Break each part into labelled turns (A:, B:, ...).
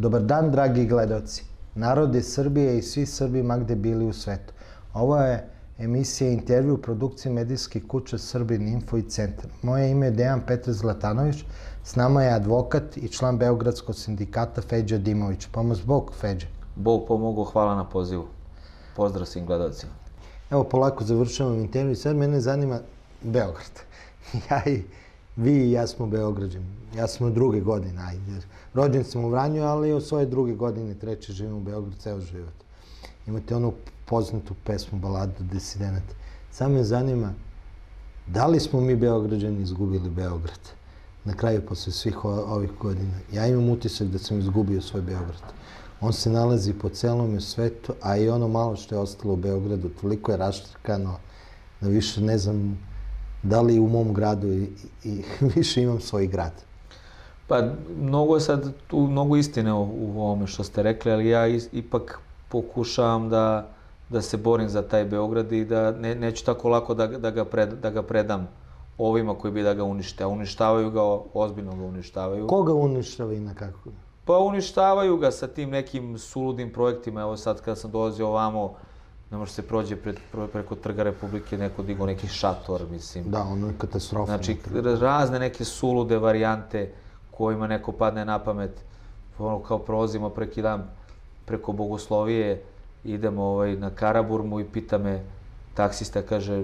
A: Dobar dan, dragi gledoci. Narode Srbije i svi Srbi magde bili u svetu. Ovo je emisija intervju u produkciji medijske kuće Srbin Info i Centar. Moje ime je Dejan Petar Zlatanović, s nama je advokat i član Beogradskog sindikata Feđa Dimović. Pomoz Bog, Feđa.
B: Bog pomogao, hvala na pozivu. Pozdrav svim gledalcima.
A: Evo, polako završavam intervju. Sad mene zanima Beograd. ja i vi i ja smo Beograđani. Ja sam druge godine, ajde. Rođen sam u Vranju, ali u svoje druge godine, treće, živim u Beogradu ceo život. Imate onu poznatu pesmu, baladu Desidenata. Sad me zanima, da li smo mi Beograđani izgubili Beograd? Na kraju, posle svih ovih godina. Ja imam utisak da sam izgubio svoj Beograd. On se nalazi po celom svetu, a i ono malo što je ostalo u Beogradu, toliko je raštrkano da više ne znam da li u mom gradu i, i više imam svoj grad.
B: Pa, mnogo je sad tu, mnogo istine u, u ovome što ste rekli, ali ja is, ipak pokušavam da, da se borim za taj Beograd i da ne, neću tako lako da, da, ga pred, da ga predam ovima koji bi da ga unište. A uništavaju ga, ozbiljno ga uništavaju.
A: Koga uništava i na kako?
B: Pa uništavaju ga sa tim nekim suludim projektima. Evo sad kad sam dolazio ovamo, ne može se prođe pred, preko Trga Republike, neko digo neki šator, mislim.
A: Da, ono je katastrofa.
B: Znači, razne neke sulude varijante kojima neko padne na pamet. Ono, kao prolazimo preki dan preko Bogoslovije, idemo ovaj, na Karaburmu i pita me taksista, kaže,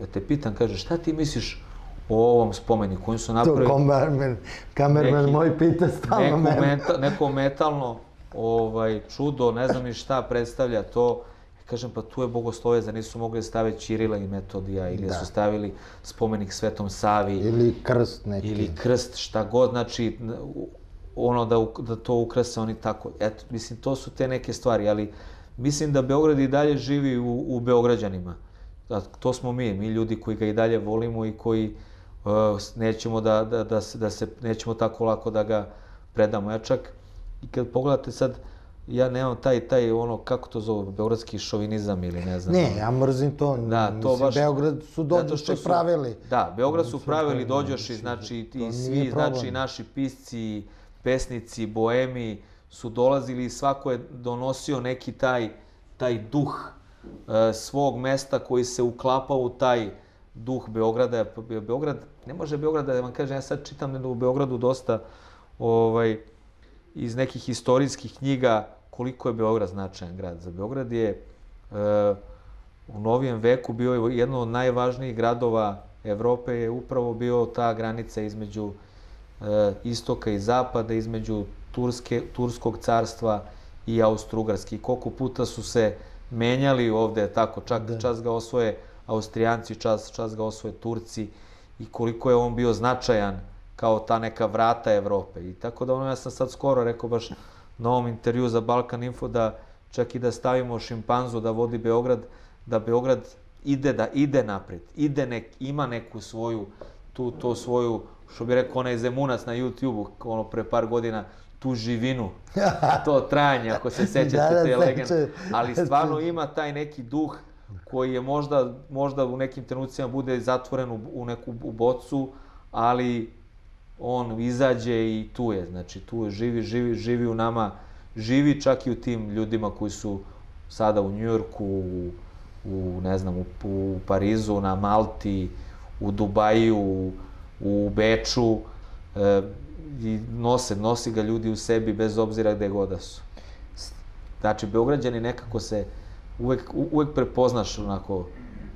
B: ja te pitam, kaže, šta ti misliš o ovom spomeniku? Oni su napravili...
A: To kamerman, kamerman neki, moj pita stalno
B: neko, meta, neko metalno ovaj, čudo, ne znam ni šta predstavlja to. Kažem, pa tu je bogoslovje, za nisu mogli staviti Čirila i Metodija, ili da. su stavili spomenik Svetom Savi.
A: Ili krst neki.
B: Ili krst, šta god, znači, ono da, da to ukrase oni tako. Eto, mislim, to su te neke stvari, ali mislim da Beograd i dalje živi u, u Beograđanima. Da, to smo mi, mi ljudi koji ga i dalje volimo i koji uh, nećemo da, da, da, se, da se, nećemo tako lako da ga predamo. Ja čak, i kad pogledate sad, ja nemam taj, taj, ono, kako to zove, beogradski šovinizam ili ne znam.
A: Ne, ja mrzim to. Da, to Mislim, baš... Beograd su dođoši pravili.
B: Da, Beograd su pravili dođoši, znači, i svi, znači, naši pisci, pesnici, boemi su dolazili i svako je donosio neki taj, taj duh e, svog mesta koji se uklapao u taj duh Beograda. Beograd, ne može Beograda da vam kažem, ja sad čitam da u Beogradu dosta ovaj, iz nekih istorijskih knjiga koliko je Beograd značajan grad. Za Beograd je e, u novijem veku bio jedno od najvažnijih gradova Evrope je upravo bio ta granica između e, istoka i zapada, između Turske, Turskog carstva i Austrougarski. Koliko puta su se menjali ovde, tako, čak da. čas ga osvoje Austrijanci, čas, čas ga osvoje Turci i koliko je on bio značajan kao ta neka vrata Evrope. I tako da ono, ja sam sad skoro rekao baš na ovom intervju za Balkan Info da čak i da stavimo šimpanzu da vodi Beograd, da Beograd ide da ide napred, ide nek, ima neku svoju, tu, to svoju što bi rekao onaj Zemunac na YouTube-u, ono pre par godina, tu živinu, to trajanje, ako se sećate da, da, te legende. Ali stvarno ima taj neki duh koji je možda, možda u nekim trenucima bude zatvoren u, u neku u bocu, ali on izađe i tu je, znači tu je, živi, živi, živi u nama, živi čak i u tim ljudima koji su sada u Njujorku, u, u ne znam, u, u Parizu, na Malti, u Dubaju, u, u Beču e, i nose, nosi ga ljudi u sebi bez obzira gde god da su. Znači, Beograđani nekako se uvek, uvek prepoznaš onako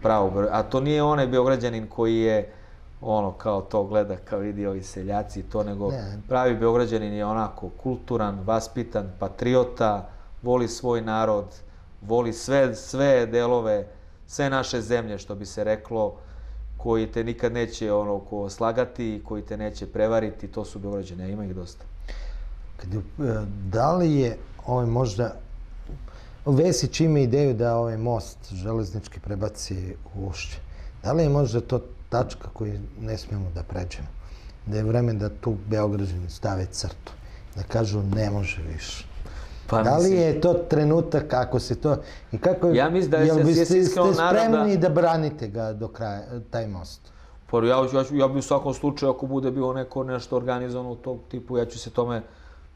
B: pravo, a to nije onaj Beograđanin koji je ono, kao to gleda, kao vidi ovi seljaci to, nego ne. pravi Beograđanin je onako kulturan, vaspitan, patriota, voli svoj narod, voli sve, sve delove, sve naše zemlje, što bi se reklo, koji te nikad neće ono ko slagati, koji te neće prevariti, to su Beograđane, ima ih dosta.
A: Kad, e, da li je ovaj možda Vesić ima ideju da ovaj most železnički prebaci u ušće. Da li je možda to tačka koju ne smemo da pređemo? Da je vreme da tu Beograđani stave crtu. Da kažu ne može više. Pa, da li je to trenutak ako se to i kako
B: ja mislim da je
A: jel
B: se,
A: ste, ste spremni da... da branite ga do kraja taj most?
B: Pa ja, ja, ja bi u svakom slučaju ako bude bilo neko nešto organizovano u tog tipu ja ću se tome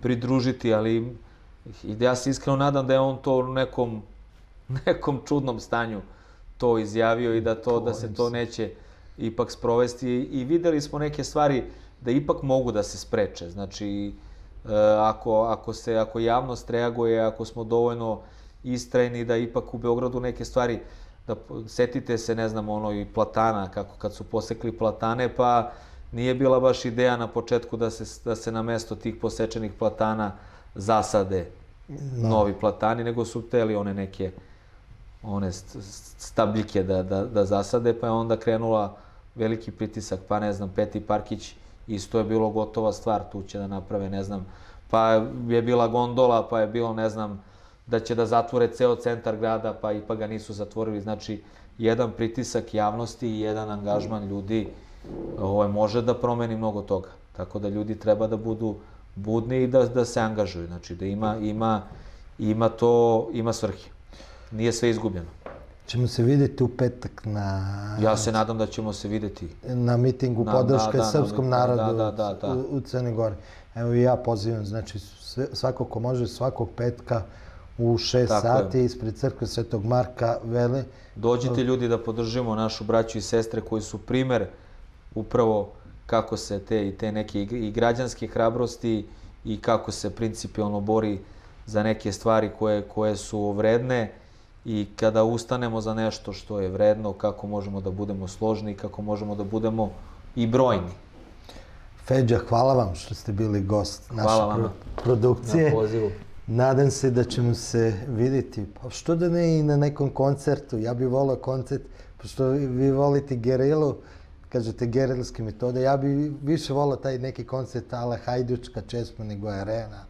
B: pridružiti, ali ja se iskreno nadam da je on to u nekom, nekom čudnom stanju to izjavio i da to da se to neće ipak sprovesti i videli smo neke stvari da ipak mogu da se spreče. Znači, e, ako, ako, se, ako javnost reaguje, ako smo dovoljno istrajni da ipak u Beogradu neke stvari, da setite se, ne znam, ono i platana, kako kad su posekli platane, pa nije bila baš ideja na početku da se, da se na mesto tih posečenih platana zasade no. novi platani, nego su teli one neke one stabljike da, da, da zasade, pa je onda krenula veliki pritisak, pa ne znam, Peti Parkić, isto je bilo gotova stvar, tu će da naprave, ne znam, pa je bila gondola, pa je bilo, ne znam, da će da zatvore ceo centar grada, pa ipak ga nisu zatvorili. Znači, jedan pritisak javnosti i jedan angažman ljudi ovaj, može da promeni mnogo toga. Tako da ljudi treba da budu budni i da, da se angažuju. Znači, da ima, ima, ima to, ima svrhe. Nije sve izgubljeno.
A: Ćemo se videti u petak na...
B: Ja se nadam da ćemo se videti.
A: Na mitingu na, podrške da, da, srpskom na, narodu da, da, da, da. U, u Crnoj Gori. Evo i ja pozivam, znači sve, svako ko može svakog petka u 6 Tako sati je. ispred crkve Svetog Marka Vele.
B: Dođite ljudi da podržimo našu braću i sestre koji su primer upravo kako se te i te neke i građanske hrabrosti i kako se principijalno bori za neke stvari koje, koje su vredne i kada ustanemo za nešto što je vredno, kako možemo da budemo složni i kako možemo da budemo i brojni.
A: Feđa, hvala vam što ste bili gost naše pro produkcije.
B: Na pozivu.
A: Nadam se da ćemo se videti. Pa što da ne i na nekom koncertu? Ja bih volao koncert, pošto vi volite gerilu, kažete gerilske metode, ja bih više volao taj neki koncert ala Hajdučka česma nego arena.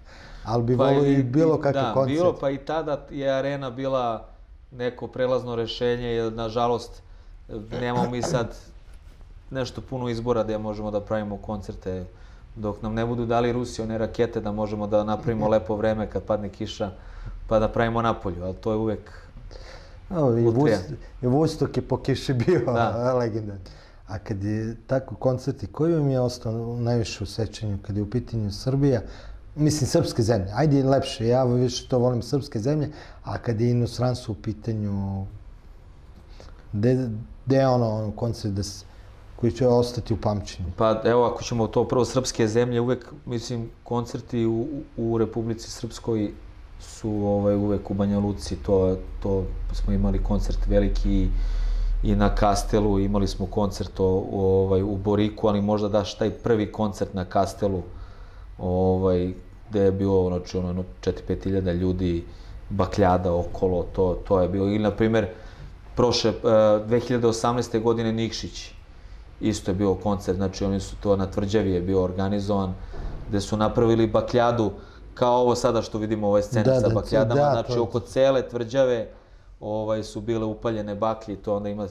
A: Ali bi pa volao i, i bilo kakav da, koncert.
B: Da, bilo, pa i tada je arena bila neko prelazno rešenje, jer nažalost nemamo mi sad nešto puno izbora da možemo da pravimo koncerte dok nam ne budu dali Rusi one rakete da možemo da napravimo lepo vreme kad padne kiša pa da pravimo napolju, ali to je uvek
A: o, i, Vust, I Vustok je po kiši bio da. legendan. A kad je tako koncerti, koji vam je ostao najviše u sećanju kad je u pitanju Srbija, mislim srpske zemlje, ajde lepše, ja više to volim srpske zemlje, a kad je inostranstvo u pitanju, gde, je ono, ono koncert da se, koji će ostati u pamćenju?
B: Pa evo, ako ćemo to prvo srpske zemlje, uvek, mislim, koncerti u, u Republici Srpskoj su ovaj, uvek u Banja Luci, to, to smo imali koncert veliki i na Kastelu, imali smo koncert o, ovaj, u Boriku, ali možda daš taj prvi koncert na Kastelu, ovaj, gde je bilo znači, ono, 4-5 hiljada ljudi, bakljada okolo, to, to je bilo. Ili, na primer, prošle, uh, 2018. godine Nikšić, isto je bio koncert, znači oni su to na Tvrđavi je bio organizovan, gde su napravili bakljadu, kao ovo sada što vidimo ove scene da, sa da, bakljadama, da, znači to... oko cele Tvrđave ovaj, su bile upaljene baklje, to onda ima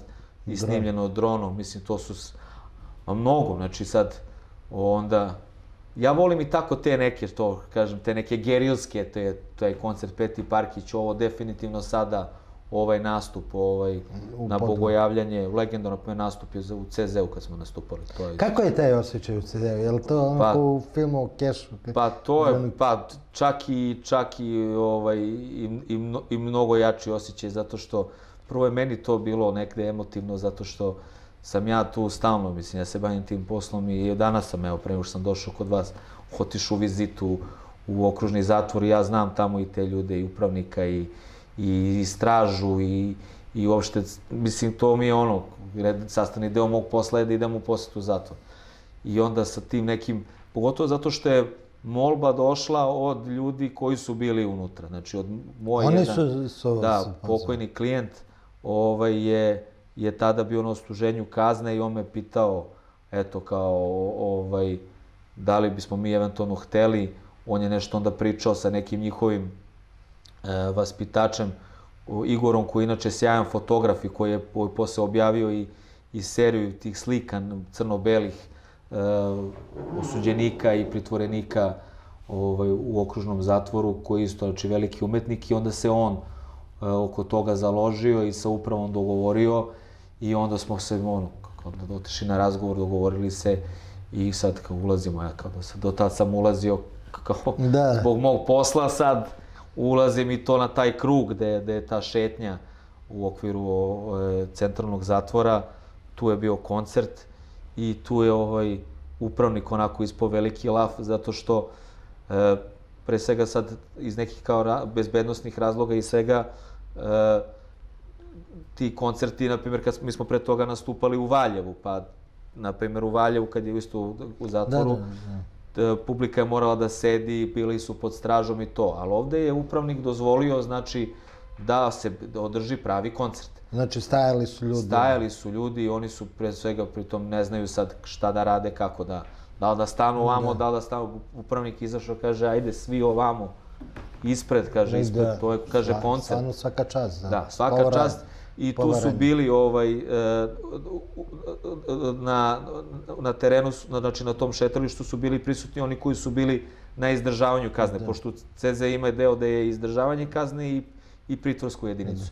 B: i snimljeno dronom, mislim, to su a mnogo, znači sad onda ja volim i tako te neke, to kažem, te neke gerilske, to je, to je koncert Peti Parkić, ovo definitivno sada ovaj nastup ovaj, u na bogojavljanje, legendarno nastup je u CZ-u kad smo nastupali.
A: To je... Kako je taj osjećaj u CZ-u? Je li to ono pa, u filmu o Kešu?
B: Pa to je, pa čak i, čak i, ovaj, i, i, i mnogo jači osjećaj, zato što prvo je meni to bilo nekde emotivno, zato što sam ja tu stalno, mislim, ja se bavim tim poslom i danas sam, evo, pre što sam došao kod vas, otišao u vizitu u okružni zatvor i ja znam tamo i te ljude, i upravnika, i, i, i stražu, i, i uopšte, mislim, to mi je ono, sastavni deo mog posla je da idem u posetu zatvor. I onda sa tim nekim, pogotovo zato što je molba došla od ljudi koji su bili unutra. Znači, od moje
A: Oni jedan, su, su,
B: da, pokojni klijent ovaj, je je tada bio na ostuženju kazne i on me pitao, eto, kao, ovaj, da li bismo mi eventualno hteli, on je nešto onda pričao sa nekim njihovim e, vaspitačem, Igorom, koji je inače sjajan fotograf i koji je posle objavio i, i seriju tih slika crno-belih e, osuđenika i pritvorenika ovaj, u okružnom zatvoru, koji je isto znači, veliki umetnik i onda se on e, oko toga založio i sa upravom dogovorio I onda smo se, ono, onda otišli na razgovor, dogovorili se i sad kao ulazimo, ja kao da sam, do tad sam ulazio kao,
A: Da.
B: zbog mog posla sad ulazim i to na taj krug gde, gde je ta šetnja u okviru o, e, centralnog zatvora, tu je bio koncert i tu je ovaj upravnik onako ispo veliki laf zato što e, pre svega sad iz nekih kao ra, bezbednostnih razloga i svega e, ti koncerti, na primjer, kad smo, mi smo pre toga nastupali u Valjevu, pa, na primjer, u Valjevu, kad je isto u, u zatvoru,
A: Da, da,
B: da, publika je morala da sedi, bili su pod stražom i to. Ali ovde je upravnik dozvolio, znači, da se da održi pravi koncert.
A: Znači, stajali su ljudi.
B: Stajali su ljudi i oni su pre svega pritom ne znaju sad šta da rade, kako da, da li da stanu ovamo, da, li da stanu, upravnik izašao, kaže, ajde svi ovamo, ispred, kaže, ispred,
A: Da,
B: to je, kaže, koncert.
A: Stvarno svaka čast. Da,
B: Da, svaka čast. I tu su bili ovaj, e, na, na terenu, znači na tom šetalištu su bili prisutni oni koji su bili na izdržavanju kazne,
A: Da.
B: pošto CZ ima deo da je izdržavanje kazne i, i pritvorsku jedinicu.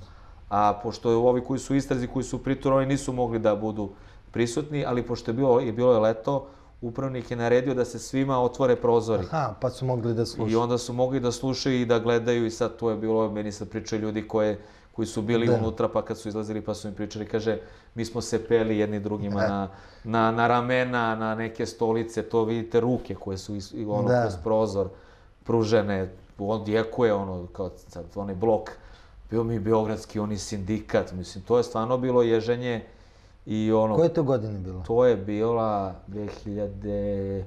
B: A pošto je ovi koji su istrazi, koji su u pritvoru, oni nisu mogli da budu prisutni, ali pošto je bilo, je bilo je leto, upravnik je naredio da se svima otvore prozori.
A: Aha, pa su mogli da
B: I
A: slušaju.
B: onda su mogli da slušaju i da gledaju i sad tu je bilo, meni sad pričaju ljudi koje, koji su bili
A: Da.
B: unutra pa kad su izlazili pa su im pričali, kaže, mi smo se peli jedni drugima
A: E.
B: na, na, na ramena, na neke stolice, to vidite ruke koje su is, i ono
A: Da.
B: kroz prozor pružene, on djekuje ono, kao sad, onaj blok, bio mi Beogradski, oni sindikat, mislim, to je stvarno bilo ježenje i ono,
A: Koje to godine bilo?
B: to je bila 2000,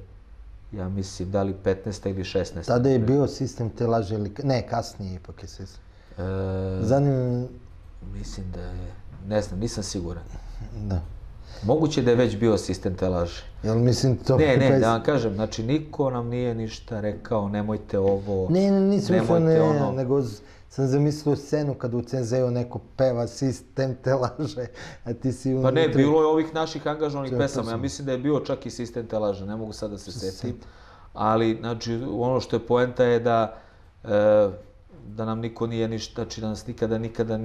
B: ja mislim, da li 15. ili 16.
A: Tada je bio sistem te laže ili... Ne, kasnije ipak je sistem.
B: E,
A: Zanim...
B: mislim da je, ne znam, nisam siguran.
A: Da.
B: Moguće da je već bio sistem te laži.
A: Jel mislim to...
B: Ne, ne,
A: bez-
B: da vam kažem, znači niko nam nije ništa rekao, nemojte ovo,
A: Ne, ne, nisam
B: nemojte
A: ne,
B: ono.
A: nego z- sam zamislio scenu kad u CZ-u neko peva sistem te laže, a ti si
B: Pa ne,
A: unutra.
B: bilo je ovih naših angažovanih pesama, ja mislim da je bio čak i sistem te laže, ne mogu sad da se setim. Ali, znači, ono što je poenta je da e, da nam niko nije ništa, znači da nas nikada, nikada,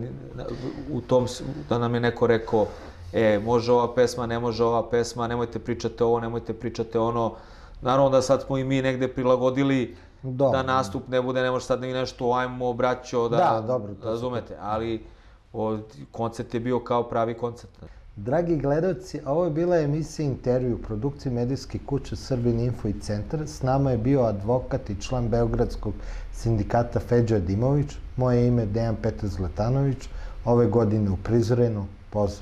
B: u tom, da nam je neko rekao, e, može ova pesma, ne može ova pesma, nemojte pričate ovo, nemojte pričate ono. Naravno da sad smo i mi negde prilagodili
A: Dobro.
B: da nastup ne bude, ne može sad ni nešto, ajmo braćo, da,
A: Da, dobro, to
B: razumete, ali o, koncert je bio kao pravi koncert.
A: Dragi gledalci, ovo je bila emisija intervju u produkciji medijske kuće Srbin Info i Centar. S nama je bio advokat i član Beogradskog sindikata Feđa Dimović. Moje ime je Dejan Petar Zlatanović. Ove godine u Prizrenu. Pozdrav!